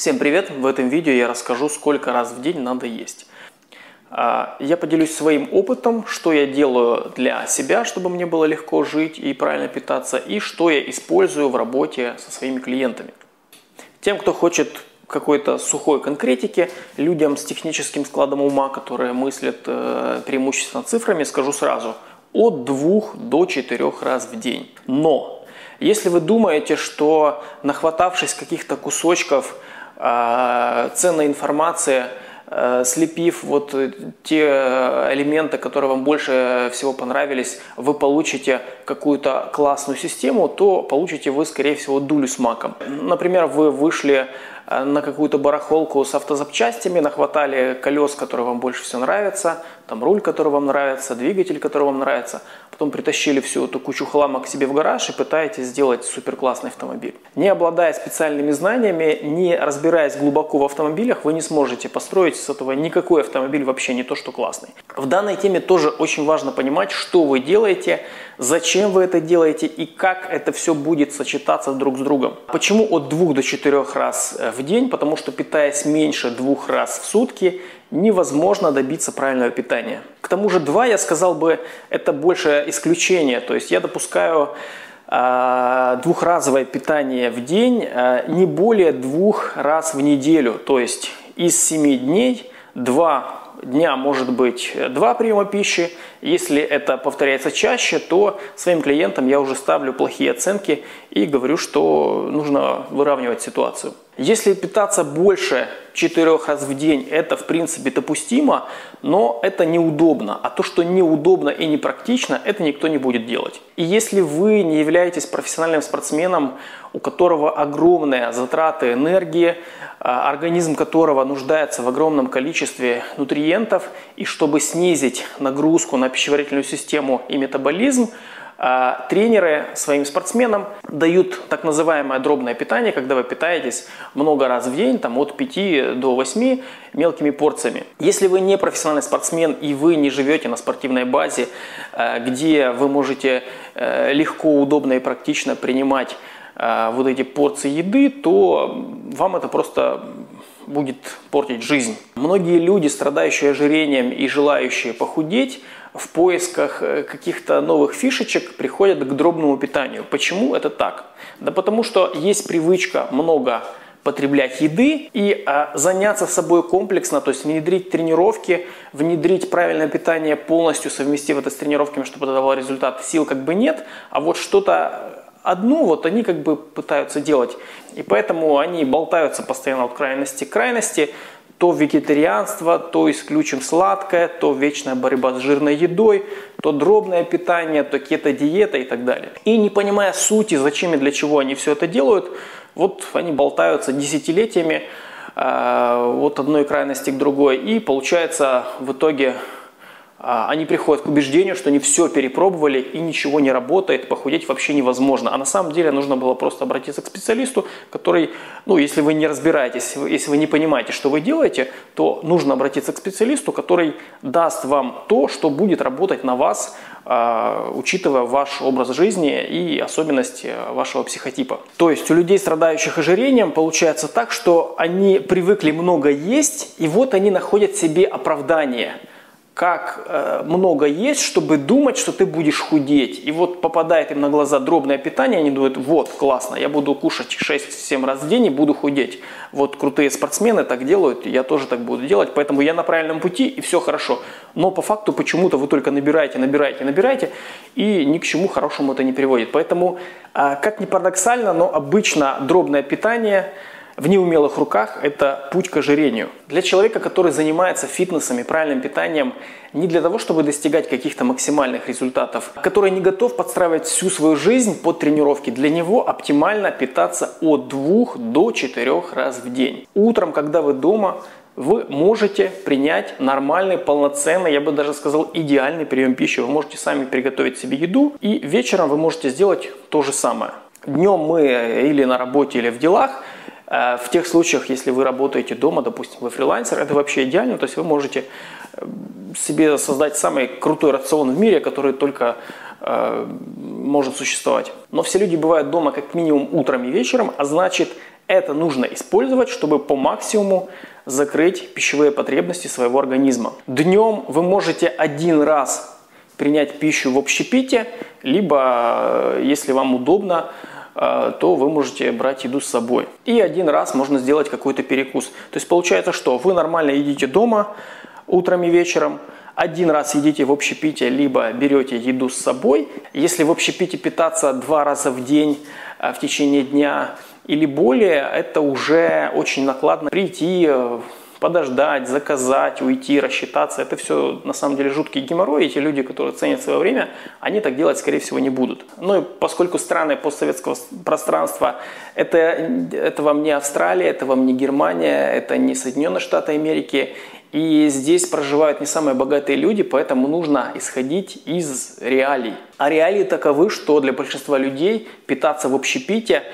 Всем привет! В этом видео я расскажу, сколько раз в день надо есть. А, я поделюсь своим опытом, что я делаю для себя, чтобы мне было легко жить и правильно питаться, и что я использую в работе со своими клиентами. Тем, кто хочет какой-то сухой конкретики, людям с техническим складом ума, которые мыслят э, преимущественно цифрами, скажу сразу, от 2 до 4 раз в день. Но если вы думаете, что нахватавшись каких-то кусочков а, ценная информация, э, слепив вот те элементы, которые вам больше всего понравились, вы получите какую-то классную систему, то получите вы, скорее всего, дулю с маком. Например, вы вышли э, на какую-то барахолку с автозапчастями, нахватали колес, которые вам больше всего нравятся, там руль, который вам нравится, двигатель, который вам нравится, потом притащили всю эту кучу хлама к себе в гараж и пытаетесь сделать супер классный автомобиль. Не обладая специальными знаниями, не разбираясь глубоко в автомобилях, вы не сможете построить с этого никакой автомобиль вообще не то, что классный. В данной теме тоже очень важно понимать, что вы делаете, зачем вы это делаете и как это все будет сочетаться друг с другом. Почему от двух до четырех раз в день? Потому что питаясь меньше двух раз в сутки, невозможно добиться правильного питания. К тому же два, я сказал бы, это больше исключение. То есть я допускаю э, двухразовое питание в день э, не более двух раз в неделю. То есть из семи дней два дня может быть два приема пищи. Если это повторяется чаще, то своим клиентам я уже ставлю плохие оценки и говорю, что нужно выравнивать ситуацию. Если питаться больше четырех раз в день, это в принципе допустимо, но это неудобно. А то, что неудобно и непрактично, это никто не будет делать. И если вы не являетесь профессиональным спортсменом, у которого огромные затраты энергии, а, организм которого нуждается в огромном количестве нутриентов, и чтобы снизить нагрузку на пищеварительную систему и метаболизм, а тренеры своим спортсменам дают так называемое дробное питание, когда вы питаетесь много раз в день, там, от 5 до 8 мелкими порциями. Если вы не профессиональный спортсмен и вы не живете на спортивной базе, э, где вы можете э, легко, удобно и практично принимать э, вот эти порции еды, то вам это просто будет портить жизнь. Многие люди, страдающие ожирением и желающие похудеть, в поисках э, каких-то новых фишечек приходят к дробному питанию. Почему это так? Да потому что есть привычка много потреблять еды и а, заняться собой комплексно, то есть внедрить тренировки, внедрить правильное питание полностью, совместив это с тренировками, чтобы это давало результат, сил как бы нет, а вот что-то одну вот они как бы пытаются делать. И поэтому они болтаются постоянно от крайности к крайности, то вегетарианство, то исключим сладкое, то вечная борьба с жирной едой, то дробное питание, то кето-диета и так далее. И не понимая сути, зачем и для чего они все это делают, вот они болтаются десятилетиями э, от одной крайности к другой, и получается в итоге они приходят к убеждению, что они все перепробовали и ничего не работает, похудеть вообще невозможно. А на самом деле нужно было просто обратиться к специалисту, который, ну, если вы не разбираетесь, если вы не понимаете, что вы делаете, то нужно обратиться к специалисту, который даст вам то, что будет работать на вас, а, учитывая ваш образ жизни и особенности вашего психотипа. То есть у людей, страдающих ожирением, получается так, что они привыкли много есть, и вот они находят себе оправдание – как э, много есть, чтобы думать, что ты будешь худеть. И вот попадает им на глаза дробное питание, они думают, вот, классно, я буду кушать 6-7 раз в день и буду худеть. Вот крутые спортсмены так делают, я тоже так буду делать, поэтому я на правильном пути и все хорошо. Но по факту почему-то вы только набираете, набираете, набираете, и ни к чему хорошему это не приводит. Поэтому, э, как ни парадоксально, но обычно дробное питание – в неумелых руках – это путь к ожирению. Для человека, который занимается фитнесом и правильным питанием не для того, чтобы достигать каких-то максимальных результатов, который не готов подстраивать всю свою жизнь под тренировки, для него оптимально питаться от 2 до 4 раз в день. Утром, когда вы дома, вы можете принять нормальный, полноценный, я бы даже сказал, идеальный прием пищи. Вы можете сами приготовить себе еду, и вечером вы можете сделать то же самое. Днем мы или на работе, или в делах – в тех случаях, если вы работаете дома, допустим, вы фрилансер, это вообще идеально, то есть вы можете э, себе создать самый крутой рацион в мире, который только э, может существовать. Но все люди бывают дома как минимум утром и вечером, а значит Это нужно использовать, чтобы по максимуму закрыть пищевые потребности своего организма. Днем вы можете один раз принять пищу в общепите, либо, э, если вам удобно, э, то вы можете брать еду с собой. И один раз можно сделать какой-то перекус. То есть получается, что вы нормально едите дома утром и вечером, один раз едите в общепите, либо берете еду с собой. Если в общепите питаться два раза в день э, в течение дня или более, это уже очень накладно прийти, подождать, заказать, уйти, рассчитаться. Это все на самом деле жуткий геморрой. И те люди, которые ценят свое время, они так делать, скорее всего, не будут. Ну и поскольку страны постсоветского пространства, это, это вам не Австралия, это вам не Германия, это не Соединенные Штаты Америки, и здесь проживают не самые богатые люди, поэтому нужно исходить из реалий. А реалии таковы, что для большинства людей питаться в общепите –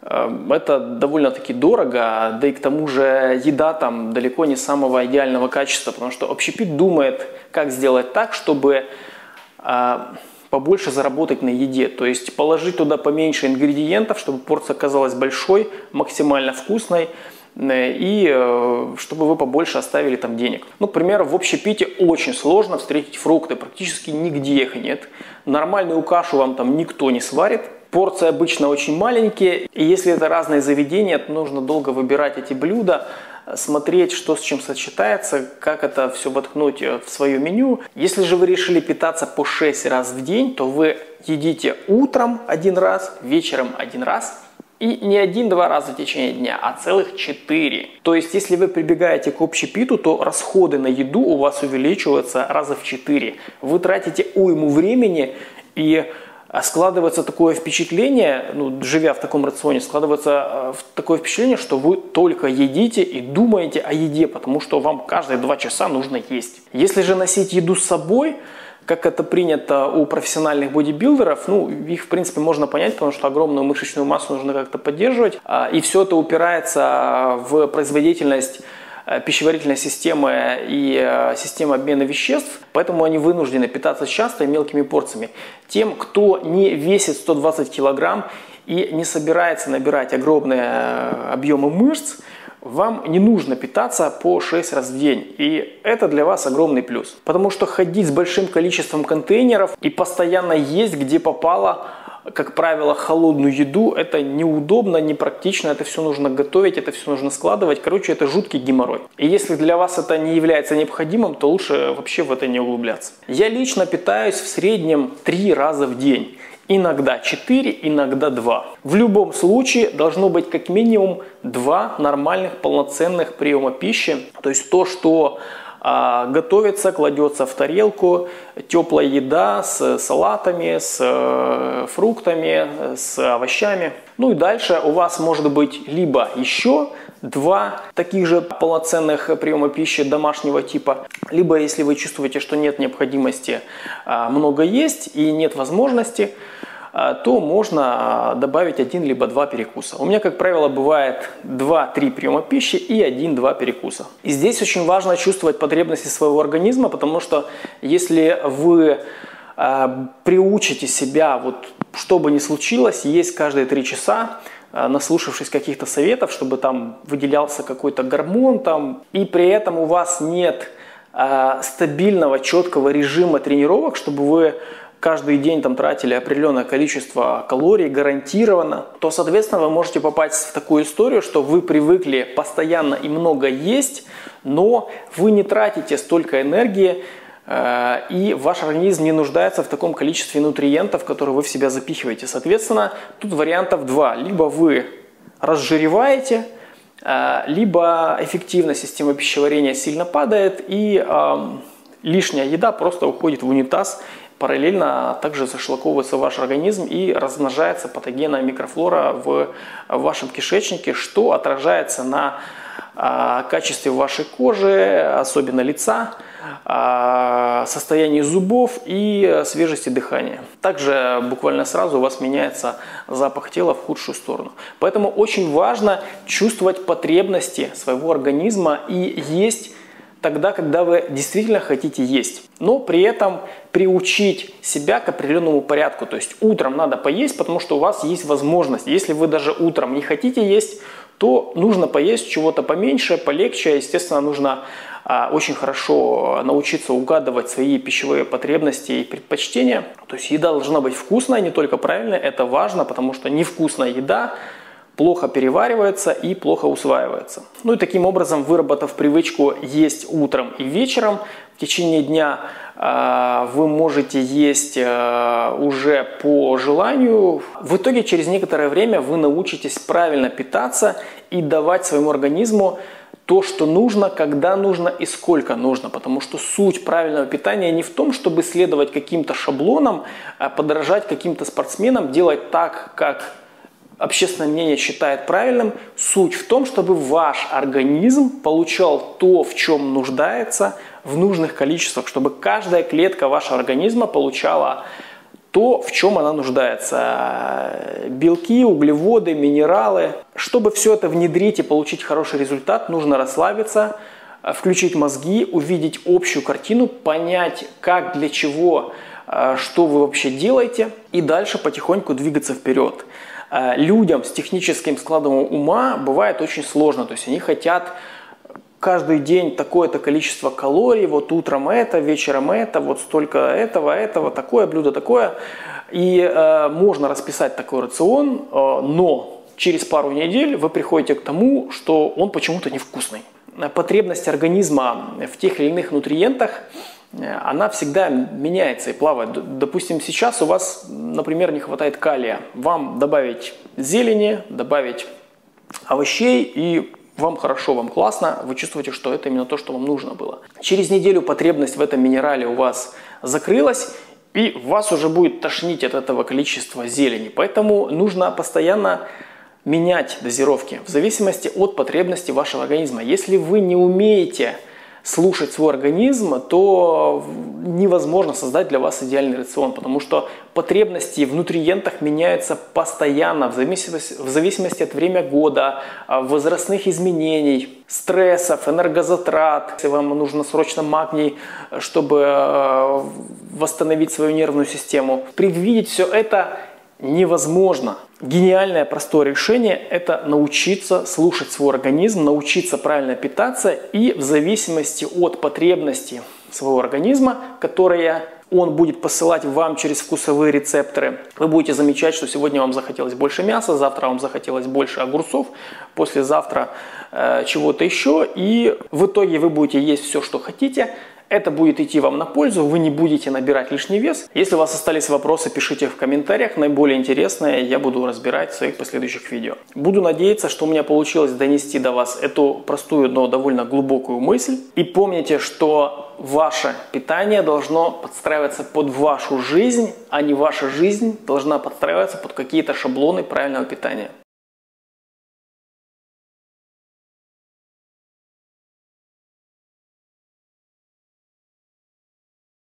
это довольно-таки дорого, да и к тому же еда там далеко не самого идеального качества, потому что общепит думает, как сделать так, чтобы э, побольше заработать на еде. То есть положить туда поменьше ингредиентов, чтобы порция оказалась большой, максимально вкусной, э, и э, чтобы вы побольше оставили там денег. Ну, к примеру, в общепите очень сложно встретить фрукты, практически нигде их нет. Нормальную кашу вам там никто не сварит, Порции обычно очень маленькие, и если это разные заведения, то нужно долго выбирать эти блюда, смотреть, что с чем сочетается, как это все воткнуть э, в свое меню. Если же вы решили питаться по 6 раз в день, то вы едите утром один раз, вечером один раз и не один-два раза в течение дня, а целых четыре. То есть, если вы прибегаете к общепиту, то расходы на еду у вас увеличиваются раза в четыре. Вы тратите уйму времени и а складывается такое впечатление, ну, живя в таком рационе, складывается э, такое впечатление, что вы только едите и думаете о еде, потому что вам каждые два часа нужно есть. Если же носить еду с собой, как это принято у профессиональных бодибилдеров, ну, их, в принципе, можно понять, потому что огромную мышечную массу нужно как-то поддерживать, а, и все это упирается в производительность Э, пищеварительной системы и э, системы обмена веществ, поэтому они вынуждены питаться часто и мелкими порциями. Тем, кто не весит 120 килограмм и не собирается набирать огромные э, объемы мышц, вам не нужно питаться по 6 раз в день. И это для вас огромный плюс. Потому что ходить с большим количеством контейнеров и постоянно есть где попало – как правило, холодную еду, это неудобно, непрактично, это все нужно готовить, это все нужно складывать. Короче, это жуткий геморрой. И если для вас это не является необходимым, то лучше вообще в это не углубляться. Я лично питаюсь в среднем 3 раза в день. Иногда 4, иногда 2. В любом случае должно быть как минимум 2 нормальных полноценных приема пищи. То есть то, что а, готовится, кладется в тарелку теплая еда с салатами, с э, фруктами, с овощами. Ну и дальше у вас может быть либо еще два таких же полноценных приема пищи домашнего типа, либо если вы чувствуете, что нет необходимости а, много есть и нет возможности, то можно а, добавить один либо два перекуса. У меня, как правило, бывает 2-3 приема пищи и 1-2 перекуса. И здесь очень важно чувствовать потребности своего организма, потому что если вы э, приучите себя, вот что бы ни случилось, есть каждые 3 часа, наслушавшись каких-то советов, чтобы там выделялся какой-то гормон там, и при этом у вас нет стабильного, четкого режима тренировок, чтобы вы каждый день там тратили определенное количество калорий гарантированно, то, соответственно, вы можете попасть в такую историю, что вы привыкли постоянно и много есть, но вы не тратите столько энергии, э, и ваш организм не нуждается в таком количестве нутриентов, которые вы в себя запихиваете. Соответственно, тут вариантов два. Либо вы разжиреваете, э, либо эффективность системы пищеварения сильно падает, и лишняя еда просто уходит в унитаз, параллельно также зашлаковывается ваш организм и размножается патогенная микрофлора в вашем кишечнике, что отражается на а, качестве вашей кожи, особенно лица, а, состоянии зубов и свежести дыхания. Также буквально сразу у вас меняется запах тела в худшую сторону. Поэтому очень важно чувствовать потребности своего организма и есть тогда, когда вы действительно хотите есть. Но при этом приучить себя к определенному порядку. То есть утром надо поесть, потому что у вас есть возможность. Если вы даже утром не хотите есть, то нужно поесть чего-то поменьше, полегче. Естественно, нужно а, очень хорошо научиться угадывать свои пищевые потребности и предпочтения. То есть еда должна быть вкусная, не только правильная. Это важно, потому что невкусная еда плохо переваривается и плохо усваивается. Ну и таким образом, выработав привычку есть утром и вечером, в течение дня э, вы можете есть э, уже по желанию. В итоге через некоторое время вы научитесь правильно питаться и давать своему организму то, что нужно, когда нужно и сколько нужно. Потому что суть правильного питания не в том, чтобы следовать каким-то шаблонам, а подражать каким-то спортсменам, делать так, как общественное мнение считает правильным, суть в том, чтобы ваш организм получал то, в чем нуждается, в нужных количествах, чтобы каждая клетка вашего организма получала то, в чем она нуждается. Белки, углеводы, минералы. Чтобы все это внедрить и получить хороший результат, нужно расслабиться, включить мозги, увидеть общую картину, понять, как, для чего, э, что вы вообще делаете, и дальше потихоньку двигаться вперед. Э, людям с техническим складом ума бывает очень сложно. То есть они хотят каждый день такое-то количество калорий, вот утром это, вечером это, вот столько этого, этого, такое блюдо, такое. И э, можно расписать такой рацион, э, но через пару недель вы приходите к тому, что он почему-то невкусный. Потребность организма в тех или иных нутриентах – она всегда меняется и плавает. Допустим, сейчас у вас, например, не хватает калия. Вам добавить зелени, добавить овощей, и вам хорошо, вам классно, вы чувствуете, что это именно то, что вам нужно было. Через неделю потребность в этом минерале у вас закрылась, и вас уже будет тошнить от этого количества зелени. Поэтому нужно постоянно менять дозировки в зависимости от потребности вашего организма. Если вы не умеете слушать свой организм, то невозможно создать для вас идеальный рацион, потому что потребности в нутриентах меняются постоянно в зависимости, в зависимости от времени года, а, возрастных изменений, стрессов, энергозатрат. Если вам нужно срочно магний, чтобы а, восстановить свою нервную систему. Предвидеть все это невозможно. Гениальное простое решение – это научиться слушать свой организм, научиться правильно питаться и в зависимости от потребностей своего организма, которые он будет посылать вам через вкусовые рецепторы. Вы будете замечать, что сегодня вам захотелось больше мяса, завтра вам захотелось больше огурцов, послезавтра э, чего-то еще, и в итоге вы будете есть все, что хотите, это будет идти вам на пользу, вы не будете набирать лишний вес. Если у вас остались вопросы, пишите в комментариях. Наиболее интересные я буду разбирать в своих последующих видео. Буду надеяться, что у меня получилось донести до вас эту простую, но довольно глубокую мысль. И помните, что ваше питание должно подстраиваться под вашу жизнь, а не ваша жизнь должна подстраиваться под какие-то шаблоны правильного питания.